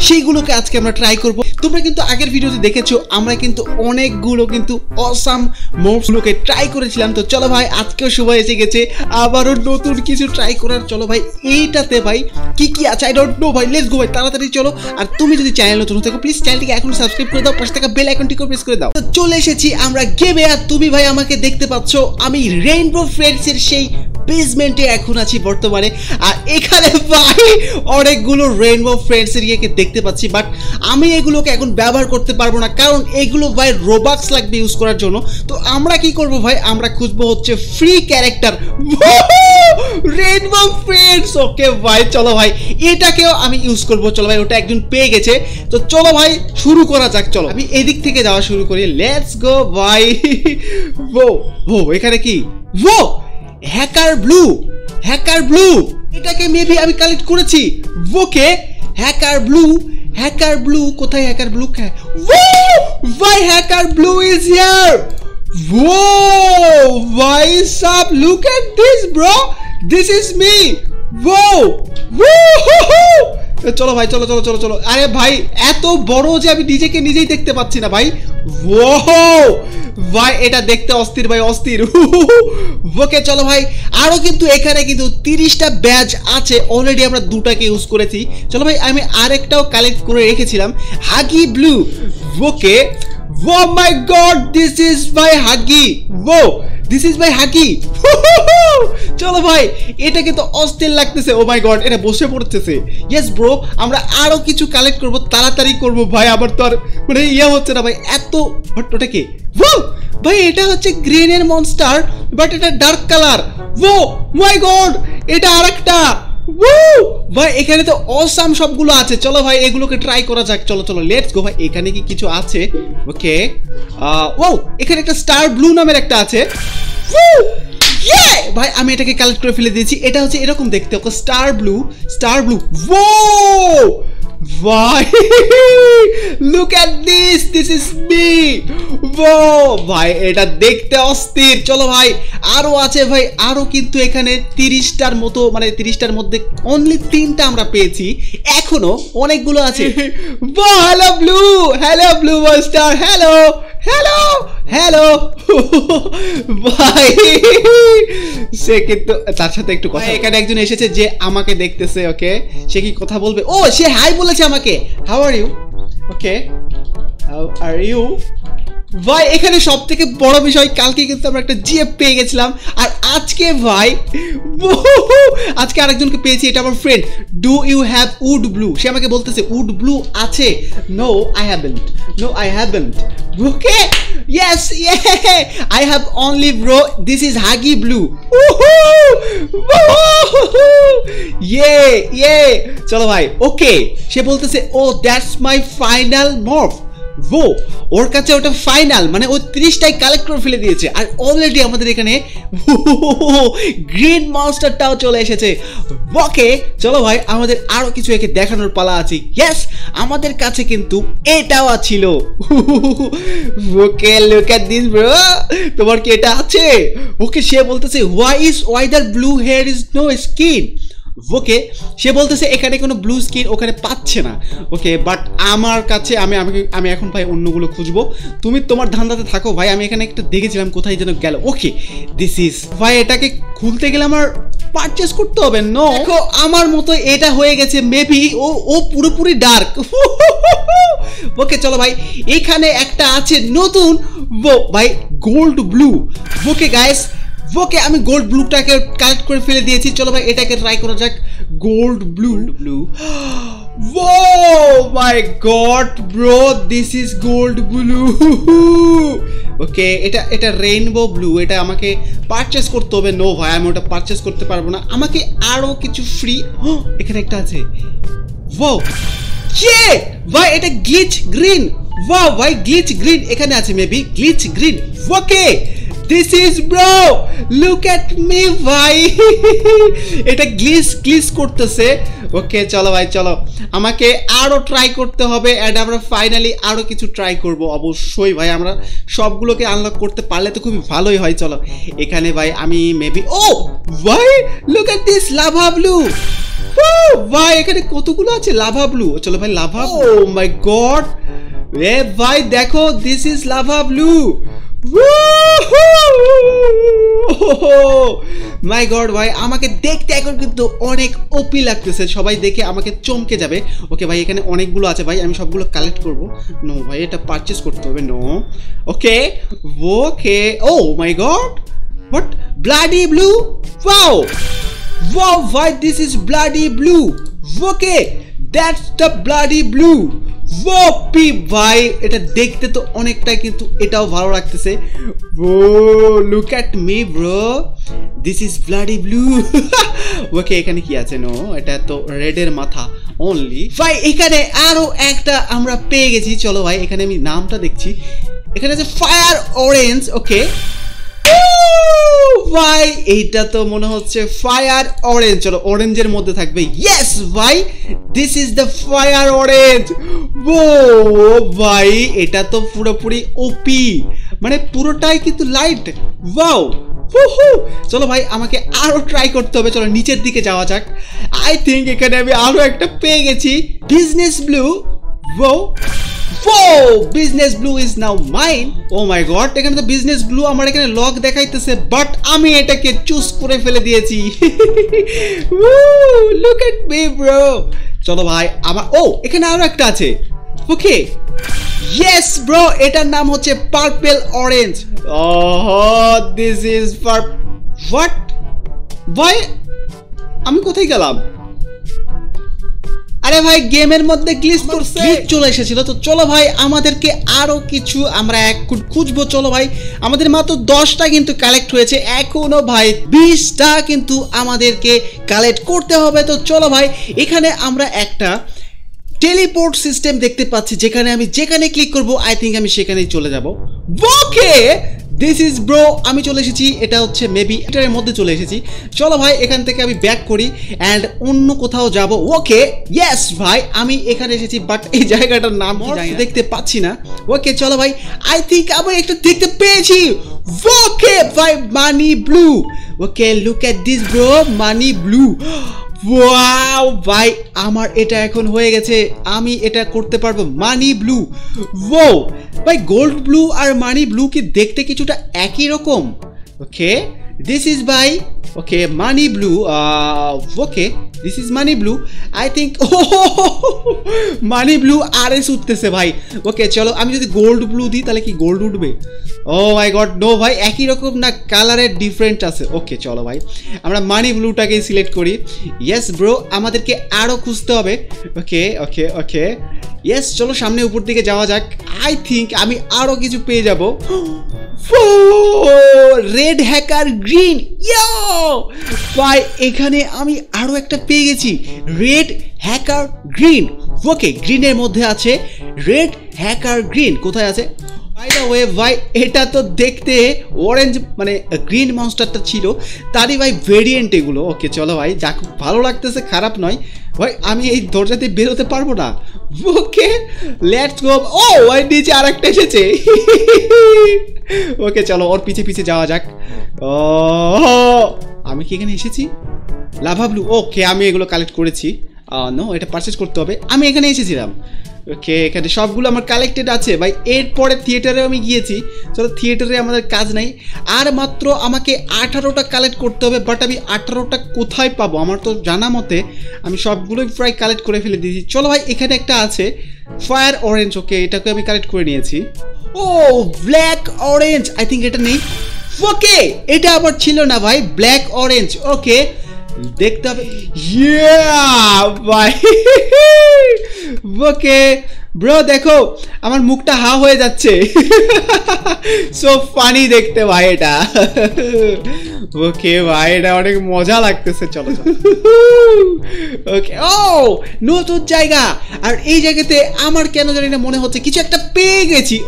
সেইগুলোকে আজকে আমরা ট্রাই তোমরা কিন্তু আগের ভিডিওতে দেখেছ, আমরা কিন্তু অনেকগুলো কিন্তু অসাম ট্রাই করেছিলাম। তো চলো ভাই, আজকেও সময় এসে গেছে। আবারও নতুন কিছু ট্রাই করার। চলো ভাই, এইটাতে ভাই কি কি আছে? আই ডোন্ট নো ভাই লেটস গো ভাই, তাড়াতাড়ি চলো। আর তুমি যদি চ্যানেল নতুন থাকো প্লিজ চ্যানেলটিকে এখন সাবস্ক্রাইব করে দাও, পাশে থাকা বেল আইকনটিকে প্রেস করে দাও। তো চলে এসেছি আমরা গেমে আর তুমি ভাই আমাকে দেখতে পাচ্ছ, আমি রেইনবো ফ্রেন্ডসের সেই বেসমেন্টে এখন আছি বর্তমানে। আর এখানে ভাই, অনেকগুলো রেইনবো ফ্রেন্ডসের ইয়েকে দেখতে পাচ্ছি বাট আমি এগুলোকে এখন ব্যবহার করতে পারব না, কারণ এগুলো ভাই রোবাক্স লাগবে ইউজ করার জন্য। তো আমরা কি করব ভাই? আমরা খুঁজবো হচ্ছে free character rainbow friends okay ভাই, চলো ভাই, এটাকেও আমি ইউজ করব। চলো ভাই, ওটা একজন পেয়ে গেছে। তো চলো ভাই, শুরু করা যাক, চলো। আমি এদিক থেকে যাওয়া শুরু করি। লেটস গো ভাই। ও ও এখানে কি? ও হ্যাকার ব্লু হ্যাকার ব্লু এটাকে মেবি আমি কালেক্ট করেছি okay hacker blue hacker blue কোথায় হ্যাকার ব্লু ও ভাই hacker blue is here Whoa! Why up? Look at this bro! This ও ও Whoa! চলো ভাই, চলো চলো চলো চলো। আরে ভাই, এত বড় যে আমি নিজেকে নিজেই দেখতে পাচ্ছি না ভাই। ও ভাই, এটা দেখতে অস্থির ভাই, অস্থির। ওকে চলো ভাই। আরও কিন্তু এখানে কিন্তু তিরিশটা ব্যাচ আছে। অলরেডি আমরা দুটাকে ইউজ করেছি। চলো ভাই, আমি আরেকটাও কালেক্ট করে রেখেছিলাম। Huggy blue okay oh my god this is my huggy oh this is my Huggy চলো ভাই, এটা কিন্তু অস্থির লাগতেছে ও মাই গড এটা বসে পড়তেছে। ইয়েস ব্রো আমরা আরও কিছু কালেক্ট করব, তাড়াতাড়ি করব, ভাই আবার তো আর মানে ইয়া হচ্ছে না ভাই, এত বাট ওটা কি? ভাই, এটা হচ্ছে গ্রিনের মনস্টার বাট এটা dark colour oh my god এটা আরেকটা। ভাই, এখানে তো অসাম সবগুলো আছে। চলো ভাই, এগুলোকে ট্রাই করা যাক। চলো চলো লেটস গো ভাই, এখানে কি কিছু আছে? ওকে ও এখানে একটা স্টার ব্লু নামের একটা আছে। ভাই আমি এটাকে কালেক্ট করে ফেলে দিয়েছি। এটা হচ্ছে এরকম দেখতে okay star blue star blue ও ভাই look at this this is me ও ভাই এটা দেখতে অস্থির। চলো ভাই আরও আছে ভাই আরও কিন্তু এখানে তিরিশটার মতো মানে তিরিশটার মধ্যে অনলি তিনটা আমরা পেয়েছি। এখনও অনেকগুলো আছে। Hello blue hello blue star hello hello hello ভাই সে কিন্তু তার সাথে একটু কথা এখানে একজন এসেছে যে আমাকে দেখতেছে ওকে? সে কি কথা বলবে? ও সে হাই বলেছে আমাকে। How are you okay how are you ভাই এখানে সব থেকে বড় বিষয় কালকে কিন্তু আমরা একটা জিএফ পেয়ে গেছিলাম। আর আজকে ভাই আজকে আরেকজনকে পেয়েছি, এটা আমার friend do you have wood blue সে আমাকে বলতেছে উড ব্লু আছে। No I haven't no I haven't okay yes yeah I have only bro this is Huggy blue yeah yeah চলো ভাই ওকে সে বলতেছে oh that's my final morph ও, ওর কাছে ওটা ফাইনাল মানে ও তিরিশটাই কালেক্ট করে ফেলে দিয়েছে। আর অলরেডি আমাদের এখানে গ্রিন মাস্টারটাও চলে এসেছে। ওকে, চলো ভাই, আমাদের আরও কিছু একে দেখানোর পালা আছে। ইয়েস আমাদের কাছে কিন্তু এটাও ছিল okay look at this bro তোমার কি এটা আছে? ওকে, সে বলতেছে why is why that blue hair is no skin okay সে বলতেছে এখানে কোনো ব্লু স্কিন ওখানে পাচ্ছে না। ওকে বাট আমার কাছে আমি আমি আমি এখন ভাই অন্যগুলো খুঁজবো। তুমি তোমার ধান্দাতে থাকো ভাই আমি এখানে একটা দেখেছিলাম কোথায় যেন গেল। ওকে দিস ইজ ভাই এটাকে খুলতে গেলে আমার পারচেস করতে হবে নো দেখো আমার মতো এটা হয়ে গেছে মেবি ও ও পুরোপুরি ডার্ক ওকে চলো ভাই এখানে একটা আছে নতুন ভাই gold blue okay guys okay আমি গোল্ড ব্লুটাকে কালেক্ট করে ফেলে দিয়েছি। চলো ভাই এটাকে ট্রাই করা যাক। Gold blue blue oh my god bro this is gold blue okay এটা এটা রেইনবো ব্লু এটা আমাকে পারচেস করতে হবে। নো ভাই আমি ওটা পারচেস করতে পারব না। আমাকে আরও কিছু ফ্রি এখানে একটা আছে। ও কে ভাই এটা গ্লিচ গ্রিন ওয়াও ভাই গ্লিচ গ্রিন এখানে আছে maybe glitch green okay this is bro look at me ভাই। এটা গ্লিস গ্লিস করতেছে। ওকে চলো ভাই, চলো। আমাকে আরও ট্রাই করতে হবে অ্যান্ড আমরা ফাইনালি আরও কিছু ট্রাই করব, অবশ্যই ভাই। আমরা সবগুলোকে আনলক করতে পারলে তো খুবই ভালোই হয়, চলো। এখানে ভাই, আমি মেবি ও, ভাই look at this lava blue ভাই, এখানে কতগুলো আছে? লাভা ব্লু চলো ভাই লাভা ও মাই গড এ, ভাই, দেখো this is lava blue my god ভাই আমাকে দেখতে এখন কিন্তু অনেক ওপি লাগতেছে। সবাই দেখে আমাকে চমকে যাবে। ওকে ভাই এখানে অনেকগুলো আছে। ভাই আমি সবগুলো কালেক্ট করব। নো ভাই এটা পারচেস করতে হবে। No okay okay oh my god what bloody blue wow Wow, why this is bloody blue? Okay, that's the bloody blue. OP ভাই, এটা দেখতে তো অনেকটাই কিন্তু এটাও ভালো লাগতেছে। ও look at me bro this is bloody blue okay এখানে কি আছে? নো এটা তো রেডের মাথা অনলি ভাই, এখানে আরও একটা আমরা পেয়ে গেছি। চলো ভাই, এখানে আমি নামটা দেখছি। এখানে আছে ফায়ার অরেঞ্জ ওকে ভাই এইটা তো মনে হচ্ছে ফায়ার অরেঞ্জ চলো অরেঞ্জের মধ্যে থাকবে। ইয়েস ভাই this is the fire orange ও ভাই এটা তো পুরোপুরি ওপি মানে পুরোটাই কিন্তু লাইট ওয়াও চলো ভাই, আমাকে আরও ট্রাই করতে হবে। চলো, নিচের দিকে যাওয়া যাক। আই থিঙ্ক এখানে আমি আরও একটা পেয়ে গেছি। Business blue oh oh business blue is now mine oh my god এখানে তো বিজনেস ব্লু আমার এখানে লক দেখাইতেছে বাট আমি এটাকে চুজ করে ফেলে দিয়েছি। লুক এট ব্রো চলো ভাই, আমার, ও, এখানে আরও একটা আছে। ওকে ইয়েস ব্রো এটার নাম হচ্ছে purple orange oh this is per what আমি কোথায় গেলাম? আরে ভাই গেমের মধ্যে গ্লিচ করছে। গ্লিচ চলে এসেছিল তো চলো ভাই আমাদেরকে আরও কিছু আমরা এক খুঁজবো চলো ভাই। আমাদের মাত্র দশটা কিন্তু কালেক্ট হয়েছে এখনও ভাই বিশটা কিন্তু আমাদেরকে কালেক্ট করতে হবে। তো চলো ভাই এখানে আমরা একটা টেলিপোর্ট সিস্টেম দেখতে পাচ্ছি যেখানে আমি যেখানে ক্লিক করব আই থিঙ্ক আমি সেখানেই চলে যাব। ওকে দিস ইজ ব্রো আমি চলে এসেছি এটা হচ্ছে মেবি এটার মধ্যে চলে এসেছি। চলো ভাই এখান থেকে আমি ব্যাক করি অ্যান্ড অন্য কোথাও যাব। ওকে ইয়েস ভাই আমি এখানে এসেছি বাট এই জায়গাটার নাম দেখতে পাচ্ছি না। ওকে চলো ভাই আই থিঙ্ক আমি একটু দেখতে পেয়েছি। ওকে ভাই money blue okay look at this bro money blue wow ভাই, আমার এটা এখন হয়ে গেছে। আমি এটা করতে পারব মানি ব্লু ও ভাই গোল্ড ব্লু আর মানি ব্লু কি দেখতে কিছুটা একই রকম? Okay this is bye okay money blue okay this is money blue I think oh money blue আর এস উঠতেছে ভাই। ওকে চলো, আমি যদি গোল্ড ব্লু দিই, তাহলে কি গোল্ড উঠবে? ও মাই গড নো ভাই, একই রকম না কালারের ডিফারেন্ট আছে। ওকে চলো ভাই, আমরা মানি ব্লুটাকেই সিলেক্ট করি। ইয়েস ব্রো আমাদেরকে আরও খুঁজতে হবে। ওকে ওকে ওকে ইয়েস চলো সামনে উপর দিকে যাওয়া যাক। আই থিঙ্ক আমি আরও কিছু পেয়ে যাব। রেড হ্যাকার গ্রিন ভাই এখানে আমি আরও একটা পেয়ে গেছি। রেড হ্যাকার গ্রিন ওকে গ্রিনের মধ্যে আছে রেড হ্যাকার গ্রিন কোথায় আছে? বাই দ্য ওয়ে ভাই এটা তো দেখতে অরেঞ্জ মানে গ্রিন মনস্টারটা ছিল, তারই ভাই ভেরিয়েন্ট এগুলো। ওকে চলো ভাই যা খুব ভালো লাগতেছে, খারাপ নয়। ভাই, আমি এই দরজাতে বেরোতে পারব না। ওকে লেটস গো ও, ওই নিচে আর একটা এসেছে। ওকে চলো, ওর পিছে পিছে যাওয়া যাক। ও, আমি কি এখানে এসেছি? লাভা ব্লু ওকে আমি এগুলো কালেক্ট করেছি। নো এটা পারচেস করতে হবে। আমি এখানে এসেছিলাম। ওকে এখানে সবগুলো আমার কালেক্টেড আছে। ভাই, এরপরে থিয়েটারে আমি গিয়েছি। চলো থিয়েটারে আমাদের কাজ নাই। আর মাত্র আমাকে আঠারোটা কালেক্ট করতে হবে বাট আমি আঠারোটা কোথায় পাবো? আমার তো জানা মতে আমি সবগুলোই প্রায় কালেক্ট করে ফেলে দিয়েছি। চলো, ভাই, এখানে একটা আছে। ফায়ার অরেঞ্জ ওকে এটাকে আমি কালেক্ট করে নিয়েছি। Oh black orange I think এটা নেই। ওকে এটা আবার ছিল না, ভাই ব্ল্যাক অরেঞ্জ ওকে দেখতে হবে। ভাই। ওকে ব্রো দেখো, আমার মুখটা হা হয়ে যাচ্ছে। সো ফানি দেখতে ভাই এটা। ওকে ভাই, এটা অনেক মজা লাগতেছে, চলো ওকে ও, নতুন জায়গা। আর এই জায়গাতে আমার কেন জানি না মনে হচ্ছে, কিছু একটা পেয়ে গেছি।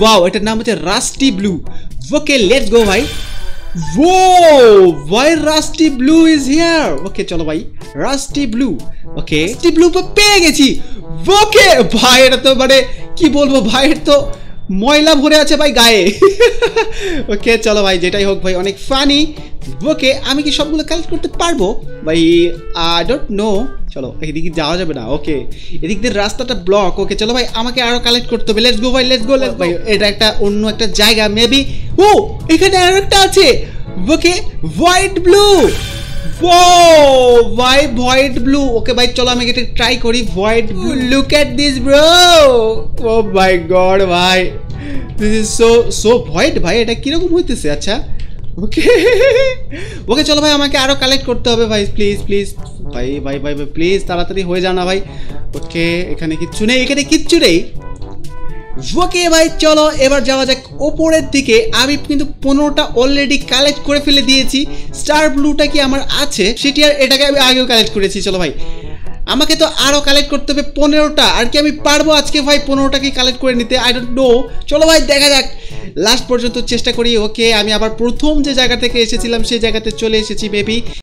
ওয়াও এটার নাম হচ্ছে rusty blue. Okay let's go ভাই। চলো ভাই। পেয়ে গেছি। ওকে ভাই তো মানে কি বলব ভাই তো ময়লা ভরে আছে ভাই গায়ে। ওকে চলো ভাই, যেটাই হোক ভাই, অনেক ফানি ওকে আমি কি সবগুলো কালেক্ট করতে পারব? ভাই আই ডোন্ট নো চলো এদিকে যাওয়া যাবে না ওকে এদিক দিয়ে রাস্তাটা ব্লক ওকে চলো ভাই আমাকে আরও কালেক্ট করতে হবে। লেটস গো ভাই লেটস গো লেটস ভাই এটা একটা অন্য একটা জায়গা মেবি ও এখানে আরও একটা আছে। ওকে হোয়াইট ব্লু ও ভাই হোয়াইট ব্লু ওকে ভাই চলো আমি এটা ট্রাই করি white blue look at this bro oh my god ভাই। This is so so white ভাই এটা কীরকম হইতেছে আচ্ছা। ওকে ওকে চলো ভাই আমাকে আরও কালেক্ট করতে হবে ভাই প্লিজ প্লিজ ভাই ভাই ভাই ভাই প্লিজ তাড়াতাড়ি হয়ে যাও না ভাই। ওকে, এখানে কিচ্ছু নেই, এখানে কিচ্ছু নেই। ওকে ভাই, চলো, এবার যাওয়া যাক ওপরের দিকে। আমি কিন্তু পনেরোটা অলরেডি কালেক্ট করে ফেলে দিয়েছি। স্টার ব্লুটা কি আমার আছে? সেটি আর এটাকে আমি আগেও কালেক্ট করেছি, চলো ভাই। আমাকে তো আরও কালেক্ট করতে হবে পনেরোটা। আর কি আমি পারব আজকে ভাই পনেরোটাকে কালেক্ট করে নিতে? আই ডোন্ট নো চলো ভাই, দেখা যাক। লাস্ট পর্যন্ত চেষ্টা করি, ওকে। আমি আবার প্রথম যে জায়গা থেকে এসেছিলাম, সেই জায়গাতে চলে এসেছি বেবি